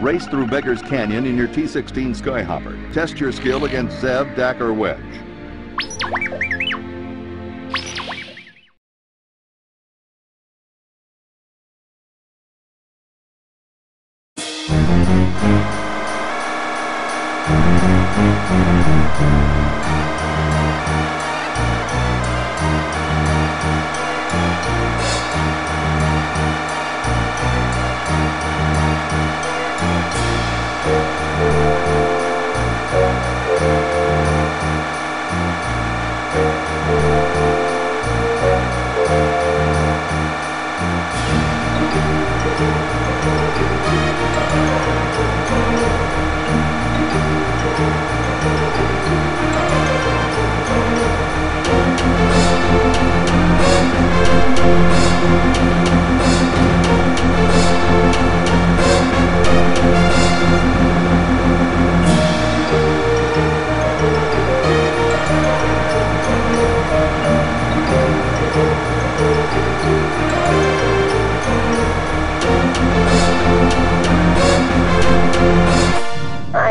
Race through Beggar's Canyon in your T16 Skyhopper. Test your skill against Zev, Dak, or Wedge. I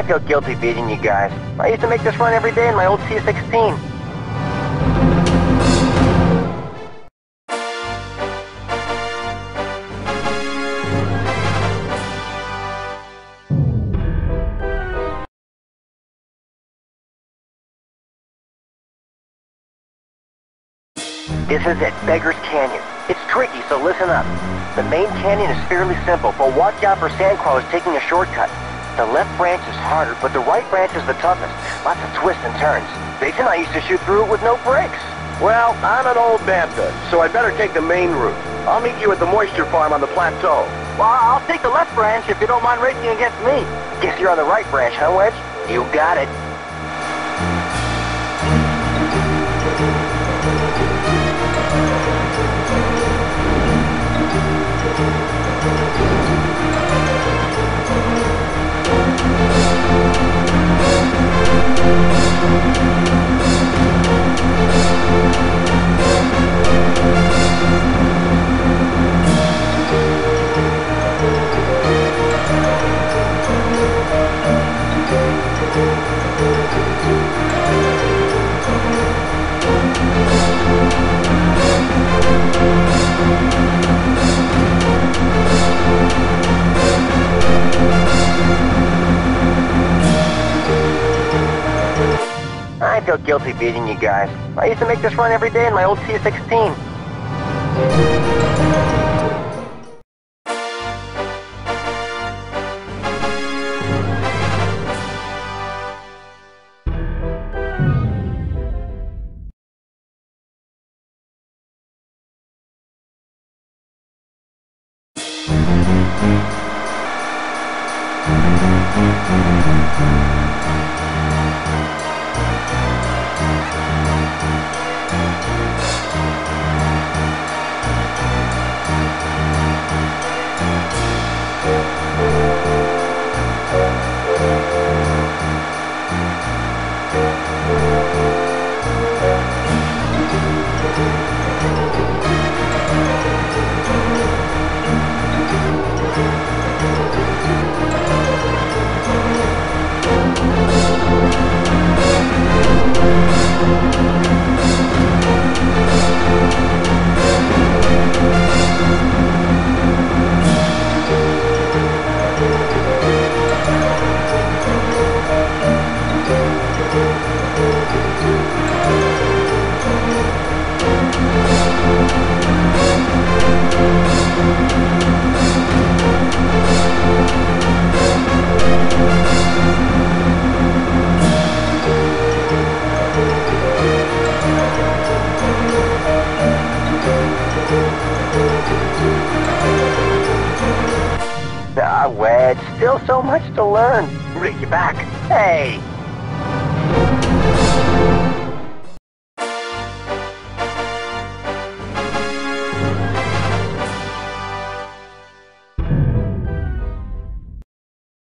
feel guilty beating you guys. I used to make this run every day in my old T16. This is it, Beggar's Canyon. It's tricky, so listen up. The main canyon is fairly simple, but watch out for sandcrawlers taking a shortcut. The left branch is harder, but the right branch is the toughest. Lots of twists and turns. Basin, I used to shoot through it with no brakes. Well, I'm an old bantha, so I'd better take the main route. I'll meet you at the moisture farm on the plateau. Well, I'll take the left branch if you don't mind racing against me. Guess you're on the right branch, huh, Wedge? You got it. I feel guilty beating you guys. I used to make this run every day in my old T16. Ah, Wedge, still so much to learn. Rick, you back. Hey,